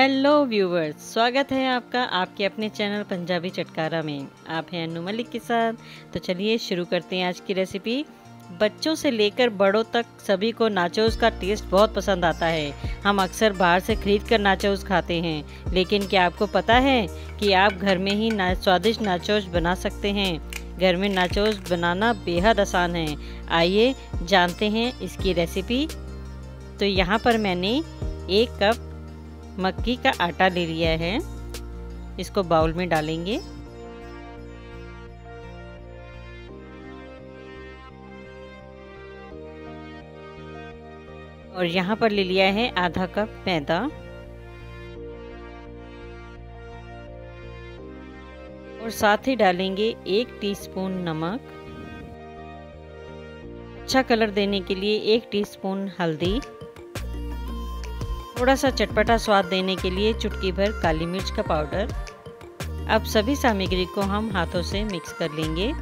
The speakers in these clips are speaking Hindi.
हेलो व्यूवर्स स्वागत है आपका आपके अपने चैनल पंजाबी चटकारा में। आप हैं अनु मलिक के साथ। तो चलिए शुरू करते हैं आज की रेसिपी बच्चों से लेकर बड़ों तक सभी को नाचोस का टेस्ट बहुत पसंद आता है। हम अक्सर बाहर से खरीद कर नाचोस खाते हैं। लेकिन क्या आपको पता है कि आप घर में ही ना, स्वादिष्ट नाचोस बना सकते हैं? घर में नाचोस बनाना बेहद आसान है। आइए जानते हैं इसकी रेसिपी तो यहाँ पर मैंने एक कप मक्की का आटा ले लिया है। इसको बाउल में डालेंगे। और यहाँ पर ले लिया है आधा कप मैदा। और साथ ही डालेंगे एक टीस्पून नमक। अच्छा कलर देने के लिए एक टीस्पून हल्दी। थोड़ा सा चटपटा स्वाद देने के लिए चुटकी भर काली मिर्च का पाउडर। अब सभी सामग्री को हम हाथों से मिक्स कर लेंगे।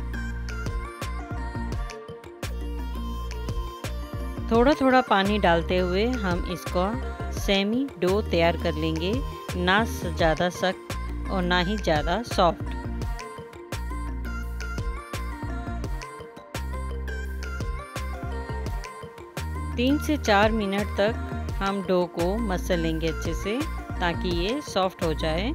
थोड़ा थोड़ा पानी डालते हुए हम इसको सेमी डो तैयार कर लेंगे। ना ज़्यादा सख्त और ना ही ज़्यादा सॉफ्ट। तीन से चार मिनट तक हम डो को मसल लेंगे अच्छे से, ताकि ये सॉफ्ट हो जाए।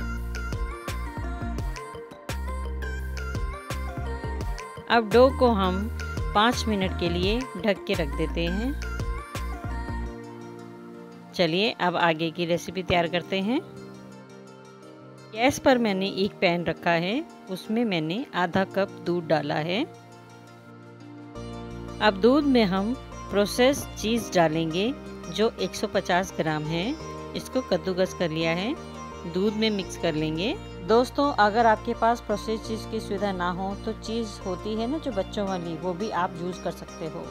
अब डो को हम पाँच मिनट के लिए ढक के रख देते हैं। चलिए, अब आगे की रेसिपी तैयार करते हैं। गैस पर मैंने एक पैन रखा है, उसमें मैंने आधा कप दूध डाला है। अब दूध में हम प्रोसेस चीज़ डालेंगे। जो 150 ग्राम है, इसको कद्दूकस कर लिया है। दूध में मिक्स कर लेंगे। दोस्तों, अगर आपके पास प्रोसेस चीज़ की सुविधा ना हो तो चीज़ होती है ना जो बच्चों वाली, वो भी आप यूज़ कर सकते हो।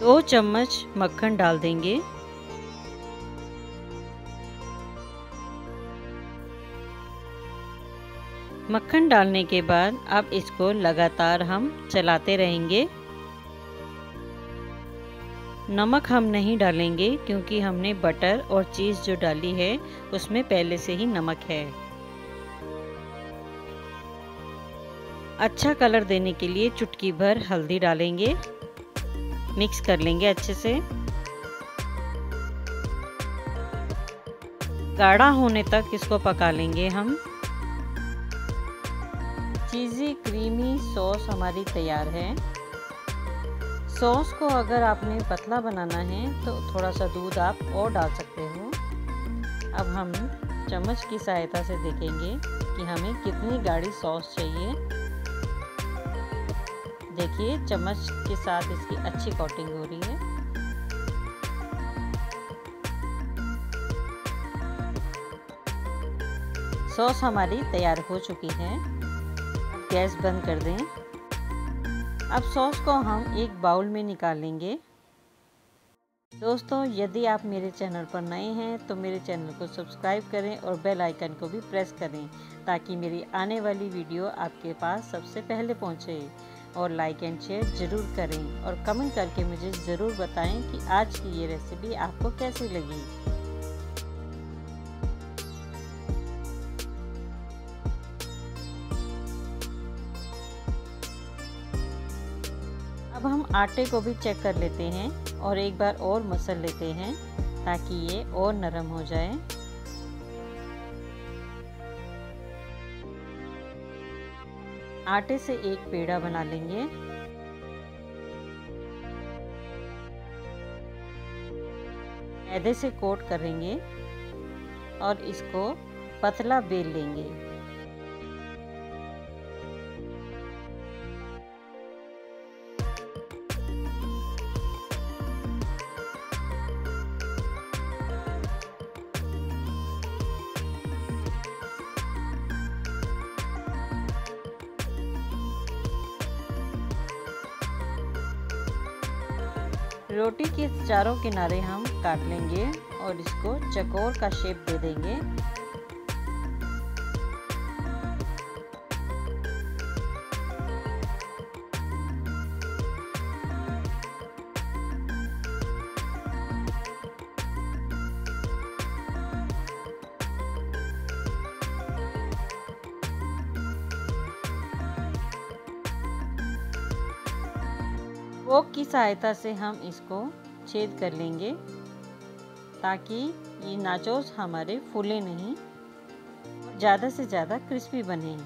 दो चम्मच मक्खन डाल देंगे। मक्खन डालने के बाद अब इसको लगातार हम चलाते रहेंगे। नमक हम नहीं डालेंगे क्योंकि हमने बटर और चीज़ जो डाली है, उसमें पहले से ही नमक है। अच्छा कलर देने के लिए चुटकी भर हल्दी डालेंगे। मिक्स कर लेंगे अच्छे से। गाढ़ा होने तक इसको पका लेंगे हम। चीज़ी, क्रीमी सॉस हमारी तैयार है। सॉस को अगर आपने पतला बनाना है तो थोड़ा सा दूध आप और डाल सकते हो। अब हम चम्मच की सहायता से देखेंगे कि हमें कितनी गाढ़ी सॉस चाहिए। देखिए, चम्मच के साथ इसकी अच्छी कोटिंग हो रही है। सॉस हमारी तैयार हो चुकी है। गैस बंद कर दें। अब सॉस को हम एक बाउल में निकालेंगे। दोस्तों, यदि आप मेरे चैनल पर नए हैं तो मेरे चैनल को सब्सक्राइब करें और बेल आइकन को भी प्रेस करें, ताकि मेरी आने वाली वीडियो आपके पास सबसे पहले पहुँचे। और लाइक एंड शेयर ज़रूर करें और कमेंट करके मुझे ज़रूर बताएँ कि आज की ये रेसिपी आपको कैसी लगी। हम आटे को भी चेक कर लेते हैं और एक बार और मसल लेते हैं ताकि ये और नरम हो जाए। आटे से एक पेड़ा बना लेंगे। मैदे से कोट करेंगे और इसको पतला बेल लेंगे। रोटी के चारों किनारे हम काट लेंगे और इसको चकोर का शेप दे देंगे। फोक की सहायता से हम इसको छेद कर लेंगे ताकि ये नाचोस हमारे फूले नहीं ज़्यादा से ज़्यादा क्रिस्पी बने।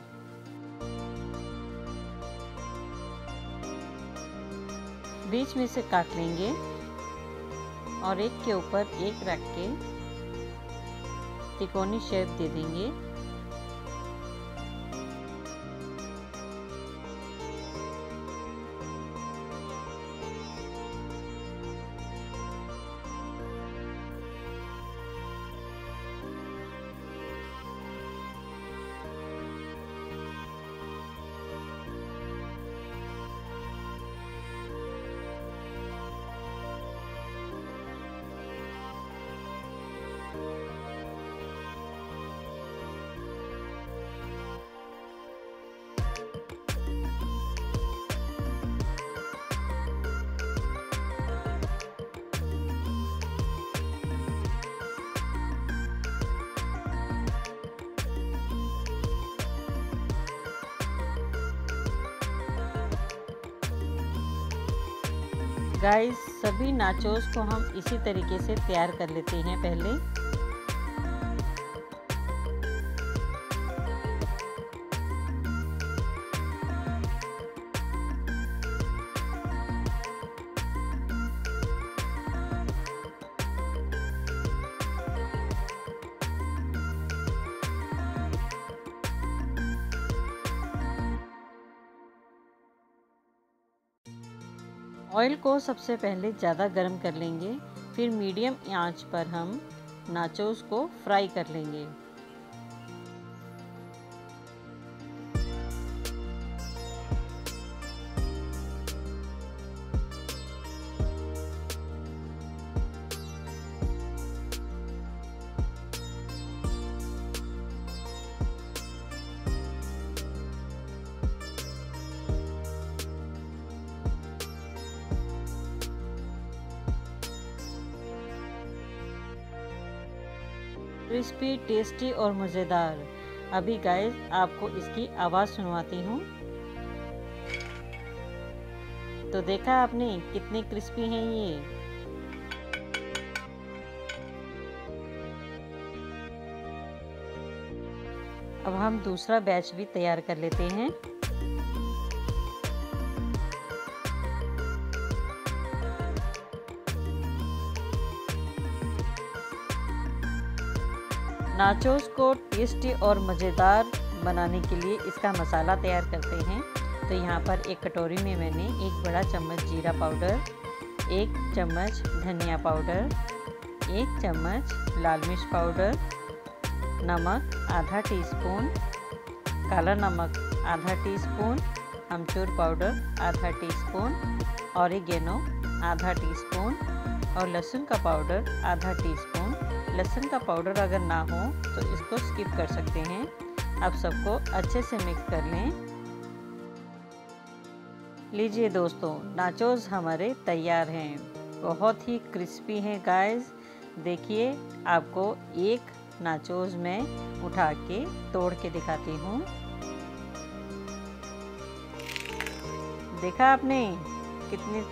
बीच में से काट लेंगे और एक के ऊपर एक रख के तिकोनी शेप दे देंगे। गाइस सभी नाचोस को हम इसी तरीके से तैयार कर लेते हैं पहले। ऑयल को सबसे पहले ज़्यादा गर्म कर लेंगे, फिर मीडियम आँच पर हम नाचोस को फ्राई कर लेंगे। क्रिस्पी, टेस्टी और मज़ेदार। अभी गाइस आपको इसकी आवाज़ सुनवाती हूँ। तो देखा आपने, कितने क्रिस्पी हैं ये। अब हम दूसरा बैच भी तैयार कर लेते हैं। नाचोस को टेस्टी और मज़ेदार बनाने के लिए इसका मसाला तैयार करते हैं। तो यहाँ पर एक कटोरी में मैंने एक बड़ा चम्मच जीरा पाउडर, एक चम्मच धनिया पाउडर, एक चम्मच लाल मिर्च पाउडर, नमक आधा टीस्पून, काला नमक आधा टीस्पून, अमचूर पाउडर आधा टीस्पून ऑरिगेनो आधा टीस्पून और लहसुन का पाउडर आधा टीस्पून। लहसुन का पाउडर अगर ना हो तो इसको स्किप कर सकते हैं। अब सबको अच्छे से मिक्स कर लें। लीजिए दोस्तों नाचोस हमारे तैयार हैं। बहुत ही क्रिस्पी हैं गाइस देखिए, आपको एक नाचोस में उठा के तोड़ के दिखाती हूँ। देखा आपने? कितनी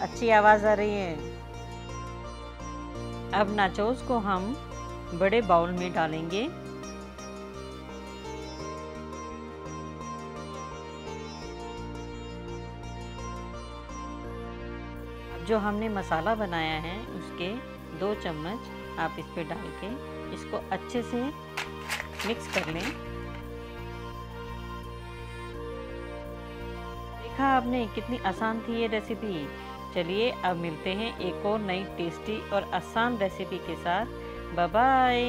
अच्छी आवाज़ आ रही है। अब नाचोस को हम बड़े बाउल में डालेंगे। जो हमने मसाला बनाया है, उसके दो चम्मच आप इस पर डाल के इसको अच्छे से मिक्स कर लें। देखा आपने कितनी आसान थी ये रेसिपी। चलिए अब मिलते हैं एक और नई टेस्टी और आसान रेसिपी के साथ। बाय